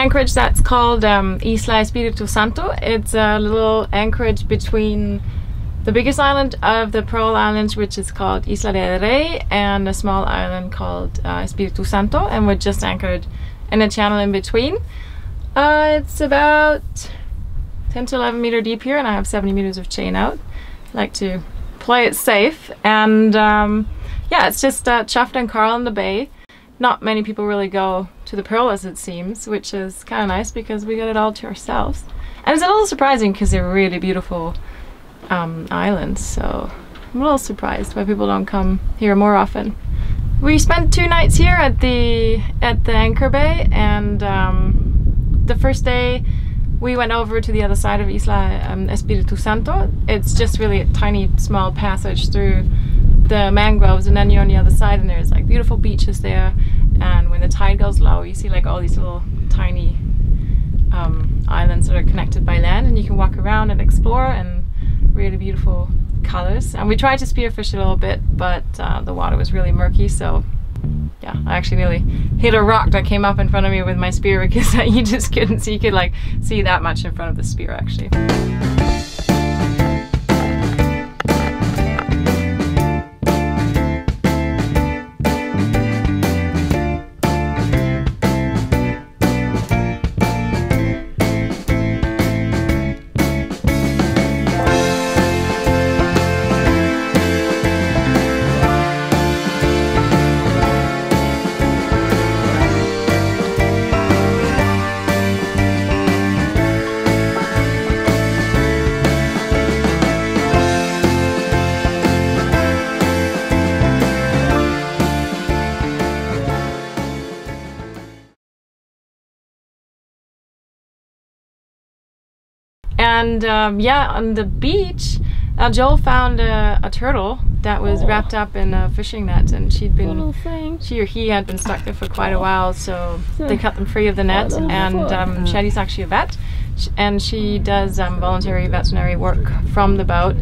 Anchorage that's called um, Isla Espiritu Santo. It's a little anchorage between the biggest island of the Pearl Islands, which is called Isla del Rey, and a small island called uh, Espiritu Santo, and we're just anchored in a channel in between. Uh, it's about 10 to 11 meter deep here, and I have 70 meters of chain out. I like to play it safe, and um, yeah, it's just uh, Chuffed and Karl in the bay. Not many people really go to the Pearl as it seems, which is kind of nice because we got it all to ourselves. And it's a little surprising because they're really beautiful um, islands, so I'm a little surprised why people don't come here more often. We spent two nights here at the at the anchor bay, and um, the first day we went over to the other side of Isla um, Espiritu Santo. It's just really a tiny, small passage through the mangroves, and then you're on the other side, and there's like beautiful beaches there. And when the tide goes low, you see like all these little tiny um, islands that are connected by land, and you can walk around and explore, and really beautiful colors. And we tried to spearfish a little bit, but uh, the water was really murky, so yeah, I actually nearly hit a rock that came up in front of me with my spear because you just couldn't see, you could like see that much in front of the spear actually. And um, yeah, on the beach, uh, Joel found a, a turtle that was Oh. wrapped up in a fishing net, and she'd been Little thing. she or he had been stuck there for quite a while, so they cut them free of the net. And um. Shetty's actually a vet, and she does um, voluntary veterinary work from the boat.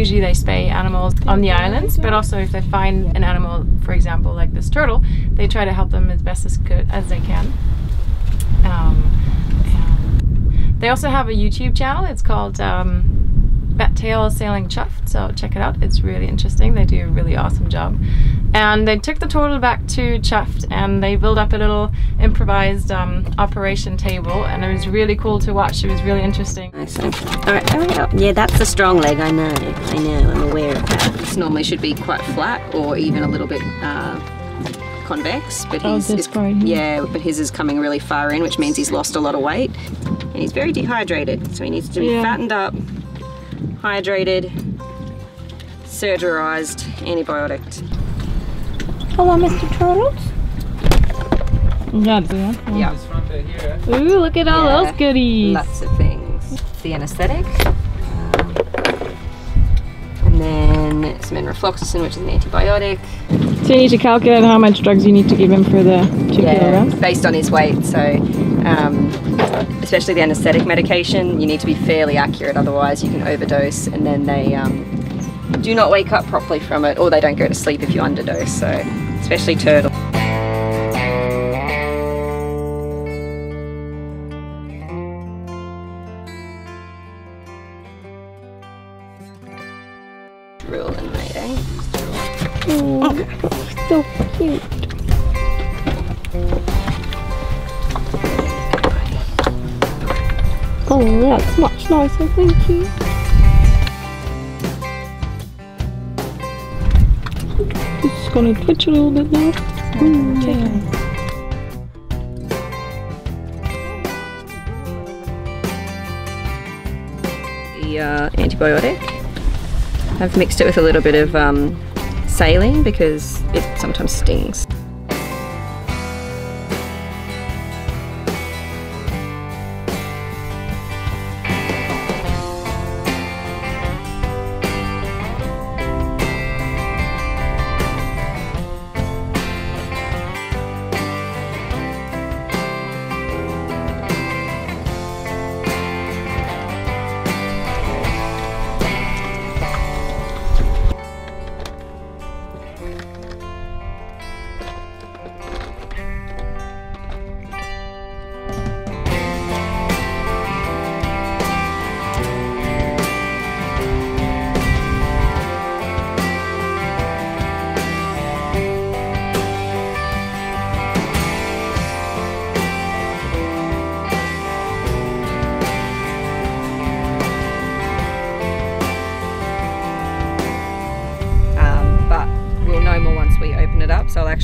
Usually they spay animals on the islands, but also if they find an animal, for example, like this turtle, they try to help them as best as good as they can. Um, they also have a YouTube channel. It's called um, Vet Tails Sailing Chuffed, so check it out. It's really interesting. They do a really awesome job. And they took the turtle back to Chuffed and they built up a little improvised um, operation table, and it was really cool to watch. It was really interesting. Nice. All right, hurry up. Yeah, that's the strong leg. I know. I know. I'm aware of that. This normally should be quite flat or even a little bit uh, convex, but Oh, he's this it's- part yeah, but his is coming really far in, which means he's lost a lot of weight, and he's very dehydrated. So he needs to be Yeah. fattened up, hydrated, surgerized, antibiotic. Hello, Mr. Turtles. Yeah, Yeah. This front bit here. Ooh, look at all Yeah. those goodies. Lots of things. The anesthetic. And then some enrofloxacin, which is an antibiotic. So you need to calculate how much drugs you need to give him for the two kilograms. based on his weight. So, um, especially the anesthetic medication, you need to be fairly accurate, otherwise you can overdose, and then they um, do not wake up properly from it, or they don't go to sleep if you underdose. So, especially turtle. Oh, that's much nicer, thank you. It's gonna twitch a little bit now. Mm, yeah. the uh, antibiotic. I've mixed it with a little bit of um, saline because it sometimes stings.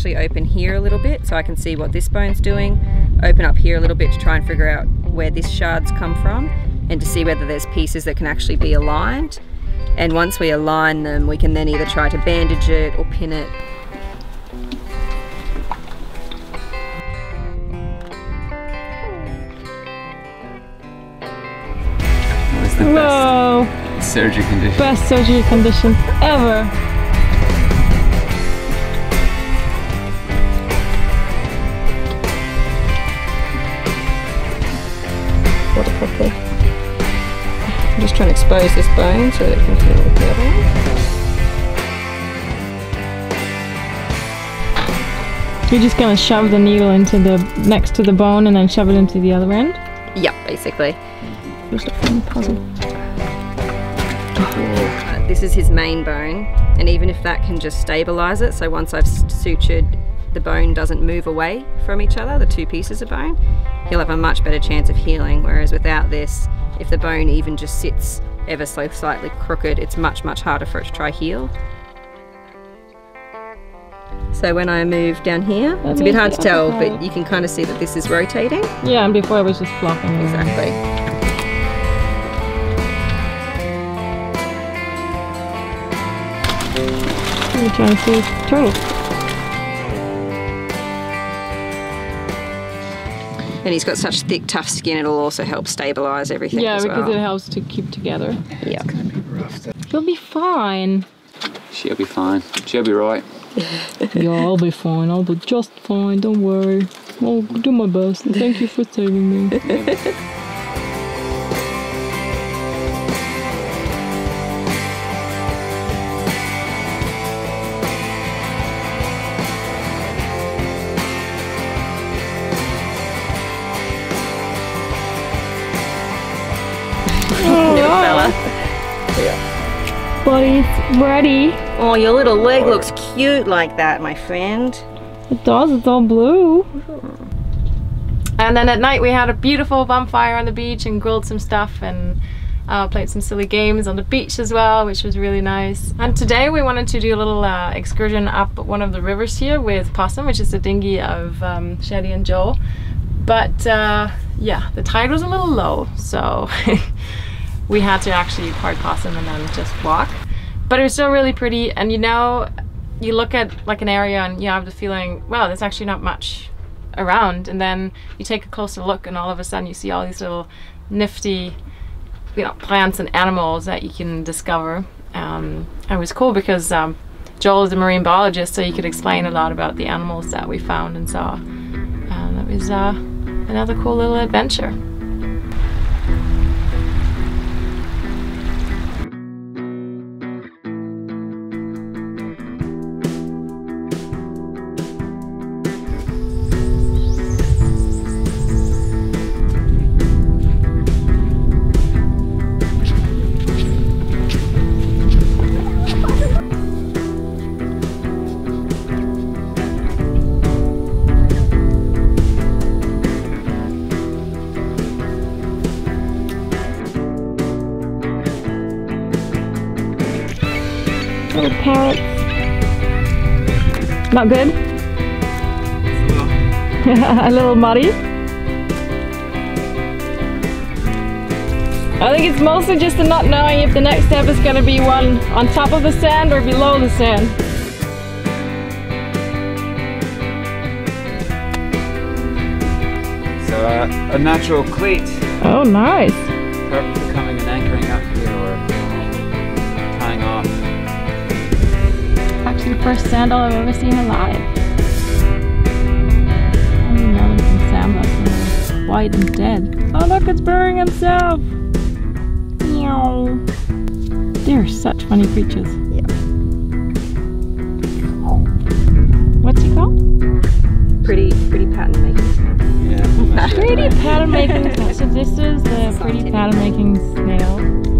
Actually open here a little bit so I can see what this bone's doing, open up here a little bit to try and figure out where this shard's come from and to see whether there's pieces that can actually be aligned. And once we align them, we can then either try to bandage it or pin it. What is the Whoa! best surgery condition? Best surgery conditions ever. To this bone so that it can with the other one. You're just gonna shove the needle into the next to the bone and then shove it into the other end. Yep, basically. Just a fun puzzle. This is his main bone, and even if that can just stabilize it, so once I've sutured, the bone doesn't move away from each other, the two pieces of bone, he'll have a much better chance of healing. Whereas without this, if the bone even just sits ever so slightly crooked, it's much, much harder for it to try heal. So when I move down here, it's a bit hard to tell, but you can kind of see that this is rotating. Yeah, and before it was just flopping. Exactly. Trying to see turtle. And he's got such thick, tough skin, it'll also help stabilize everything. Yeah, as because well. it helps to keep together. Yeah. You'll be fine. She'll be fine. She'll be right. yeah, I'll be fine. I'll be just fine. Don't worry. I'll do my best. Thank you for saving me. Buddy's ready. Oh, your little leg looks cute like that, my friend. It does. It's all blue. And then at night we had a beautiful bonfire on the beach and grilled some stuff and uh, played some silly games on the beach as well, which was really nice. And today we wanted to do a little uh, excursion up one of the rivers here with Possum, which is the dinghy of um, Shady and Joel. But uh, yeah, the tide was a little low, so we had to actually park Possum and then just walk. But it was still really pretty, and you know, you look at like an area and you have the feeling, wow, there's actually not much around. And then you take a closer look and all of a sudden you see all these little nifty you know plants and animals that you can discover. Um, it was cool because um, Joel is a marine biologist so he could explain a lot about the animals that we found and saw. And it was uh, another cool little adventure Little parrots. Not good? a little muddy? I think it's mostly just the not knowing if the next step is going to be one on top of the sand or below the sand. So uh, a natural cleat, Oh, nice. perfect for coming first sand dollar I've ever seen alive. I didn't know them from sand dollars when white and dead. Oh, look, it's burying himself. Meow. They're such funny creatures. Yeah. What's he called? Pretty, pretty pattern making. Yeah. Pretty pattern making. So this is the pretty pattern making snail.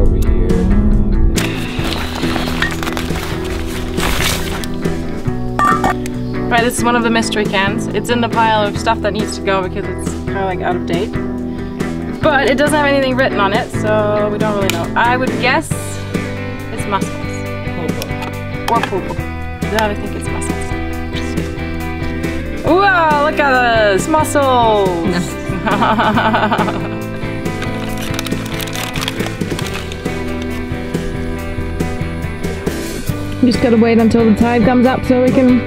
Over here. right this is one of the mystery cans it's in the pile of stuff that needs to go because it's kind of like out of date But it doesn't have anything written on it, so we don't really know. I would guess it's mussels. Or pulpo. Yeah, I think it's mussels. Wow, look at this! Mussels! Just gotta wait until the tide comes up so we can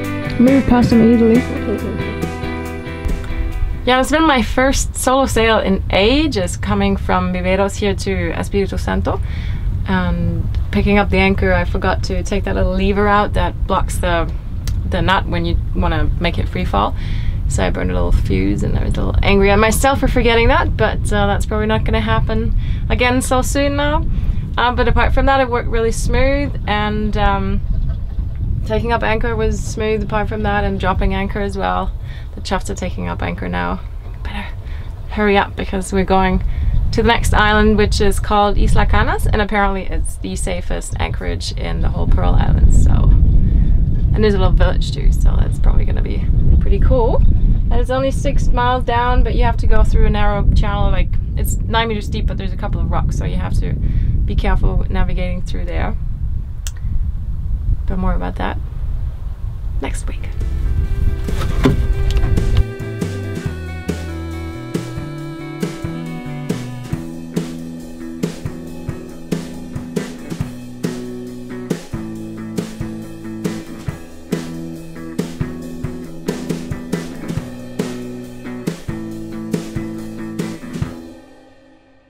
move past them easily. Yeah, it's been my first solo sail in ages coming from Viveros here to Espiritu Santo. And picking up the anchor, I forgot to take that little lever out that blocks the the nut when you want to make it free fall. So I burned a little fuse and I was a little angry at myself for forgetting that, but uh, that's probably not going to happen again so soon now. Uh, but apart from that, it worked really smooth and um, taking up anchor was smooth apart from that and dropping anchor as well. The chuffs are taking up anchor now. Better hurry up because we're going to the next island which is called Isla Canas and apparently it's the safest anchorage in the whole Pearl Islands so and there's a little village too so that's probably gonna be pretty cool and it's only six miles down but you have to go through a narrow channel like it's nine meters deep but there's a couple of rocks so you have to be careful navigating through there. But more about that